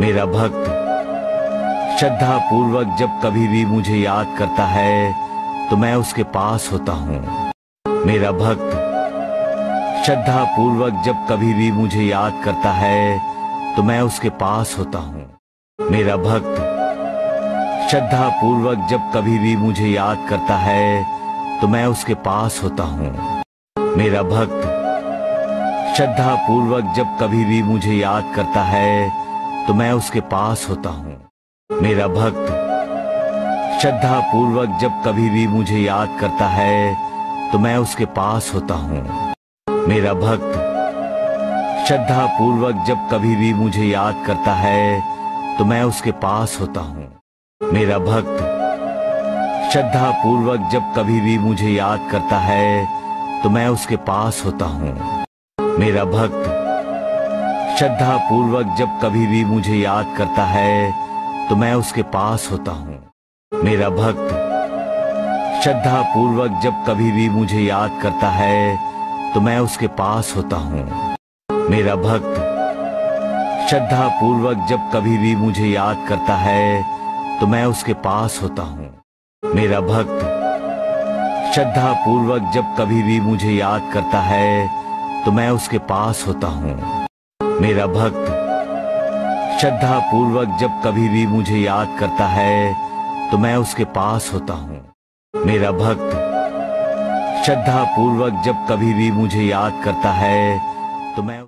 मेरा भक्त श्रद्धा पूर्वक जब कभी भी मुझे याद करता है तो मैं उसके पास होता हूँ। मेरा भक्त श्रद्धा पूर्वक जब कभी भी मुझे याद करता है तो मैं उसके पास होता हूँ। मेरा भक्त श्रद्धा पूर्वक जब कभी भी मुझे याद करता है तो मैं उसके पास होता हूँ। मेरा भक्त श्रद्धा पूर्वक जब कभी भी मुझे याद करता है तो मैं उसके पास होता हूँ। मेरा भक्त श्रद्धा पूर्वक जब कभी भी मुझे याद करता है तो मैं उसके पास होता हूँ। मेरा भक्त श्रद्धा पूर्वक जब कभी भी मुझे याद करता है तो मैं उसके पास होता हूँ। मेरा भक्त श्रद्धा पूर्वक जब कभी भी मुझे याद करता है तो मैं उसके पास होता हूँ। मेरा भक्त श्रद्धा पूर्वक जब कभी भी मुझे याद करता है तो मैं उसके पास होता हूँ। मेरा भक्त श्रद्धा पूर्वक जब कभी भी मुझे याद करता है तो मैं उसके पास होता हूँ। मेरा भक्त श्रद्धा पूर्वक जब कभी भी मुझे याद करता है तो मैं उसके पास होता हूँ। मेरा भक्त श्रद्धा पूर्वक जब कभी भी मुझे याद करता है तो मैं उसके पास होता हूँ। मेरा भक्त श्रद्धा पूर्वक जब कभी भी मुझे याद करता है तो मैं उसके पास होता हूँ। मेरा भक्त श्रद्धा पूर्वक जब कभी भी मुझे याद करता है तो मैं